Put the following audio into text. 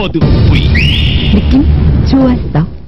모두 V 느낌 좋았어.